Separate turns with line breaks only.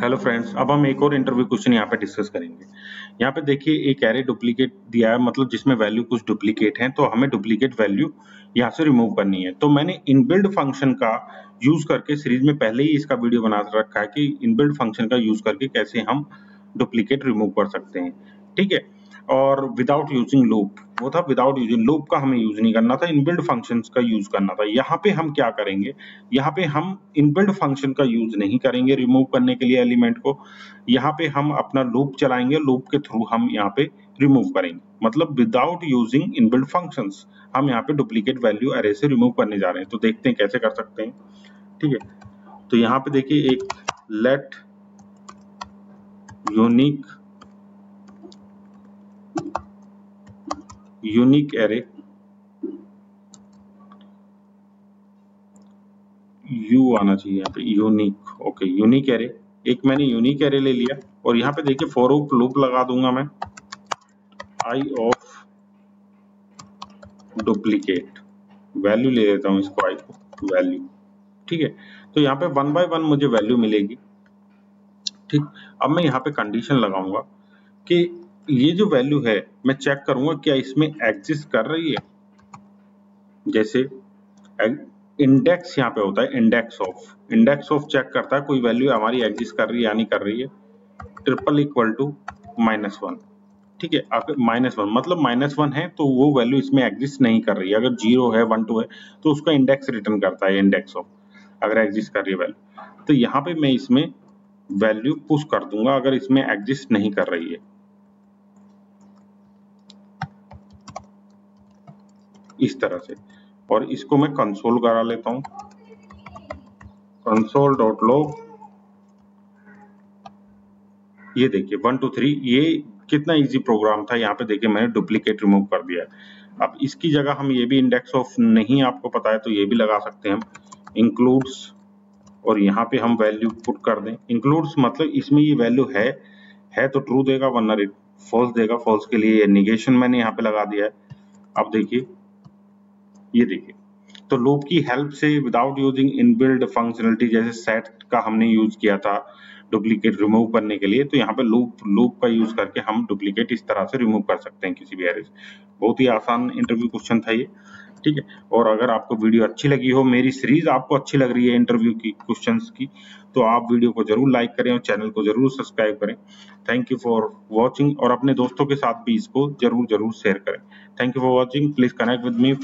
Hello friends अब हम एक और इंटरव्यू क्वेश्चन यहाँ पे डिस्कस करेंगे। यहाँ पे देखिए, एक एरे डुप्लीकेट दिया है मतलब जिसमें वैल्यू कुछ डुप्लीकेट है तो हमें डुप्लीकेट वैल्यू यहाँ से रिमूव करनी है। तो मैंने इनबिल्ड फ़ंक्शन का यूज़ करके सीरीज़ में पहले ही इसका वीडियो बना रखा है कि इनबिल्ड फ़ंक्शन का यूज़ करके कैसे हम डुप्लीकेट रिमूव कर सकते हैं। ठीक है? और विदाउट यूजिंग लूप वो था विदाउट यूजिंग लूप का हमें यूज़ नहीं करना था इनबिल्ड फ़ंक्शंस का यूज़ करना था। यहाँ पे हम क्या करेंगे? यहाँ पे हम इनबिल्ड फ़ंक्शन का यूज़ नहीं करेंगे रिमूव करने के लिए एलिमेंट को। यहाँ पे हम अपना लूप चलाएँगे लूप के थ्रू हम यहाँ पे रिमूव करेंगे। मतलब विदाउट यूजिंग इनबिल्ड फ़ंक्शन हम यहाँ पे डुप्लीकेट वैल्यू अरे से रिमूव करने जा रहे हैं। तो देखते हैं कैसे कर सकते हैं। ठीक है? तो यहाँ पे देखिए एक let unique unique array. U आना चाहिए यहाँ पे, यूनिक। Okay, unique array. एक मैंने यूनिक एरे ले लिया। और यहाँ पे देखिए फॉर लूप लगा दूँगा मैं। आई ऑफ़ डुप्लीकेट वैल्यू ले लेता हूँ इसको आई को वैल्यू ठीक है? तो यहाँ पे वन बाय वन मुझे वैल्यू मिलेगी। ठीक? अब मैं यहाँ पे कंडीशन लगाऊँगा कि ये जो वैल्यू है, मैं चेक करूँगा क्या इसमें एग्जिस्ट कर रही है। जैसे इंडेक्स यहाँ पे होता है index of index of check करता है, कोई वैल्यू हमारी एग्जिस्ट कर रही है या नहीं कर रही है। Triple equal to minus one ठीक है, अगर माइनस वन मतलब माइनस वन है तो वो वैल्यू इसमें एग्जिस्ट नहीं कर रही है। अगर ज़ीरो है वन टू है तो उसका इंडेक्स रिटर्न करता है इंडेक्स ऑफ़ अगर एग्जिस्ट कर रही है वैल्यू तो यहाँ पे मैं इसमें वैल्यू पुश कर दूँगा, अगर इसमें एग्जिस्ट नहीं कर रही है। इस तरह से। और इसको मैं कंसोल करा लेता हूँ। कंसोल डॉट लॉग ये देखिए वन टू थ्री ये कितना इजी प्रोग्राम था, यहाँ पे देखिए मैंने डुप्लीकेट रिमूव कर दिया अब इसकी जगह हम ये भी इंडेक्स ऑफ़ नहीं, आपको पता है तो ये भी लगा सकते हैं हम। इंक्लूड्स और यहाँ पे हम वैल्यू पुट कर दें। इंक्लूड्स मतलब इसमें ये वैल्यू है है तो ट्रू देगा, वरना फॉल्स देगा। फॉल्स के लिए निगेशन मैंने यहाँ पे लगा दिया है। अब देखिए ये देखिए। तो लूप की हेल्प से विदाउट यूजिंग इनबिल्ड फंक्शनलिटी जैसे सेट का हमने यूज़ किया था डुप्लीकेट रिमूव करने के लिए तो यहाँ पे लूप लूप का यूज़ करके हम डुप्लीकेट इस तरह से रिमूव कर सकते हैं किसी भी एरे से। बहुत ही आसान इंटरव्यू क्वेश्चन था ये, ठीक है? और अगर आपको वीडियो अच्छी लगी हो, मेरी सीरीज़ आपको अच्छी लग रही है इंटरव्यू की क्वेश्चंस की तो आप वीडियो को ज़रूर लाइक करें और चैनल को ज़रूर सब्सक्राइब करें। थैंक यू फॉर वॉचिंग और अपने दोस्तों के साथ भी इसको ज़रूर ज़रूर शेयर करें। Thank you for watching please connect with me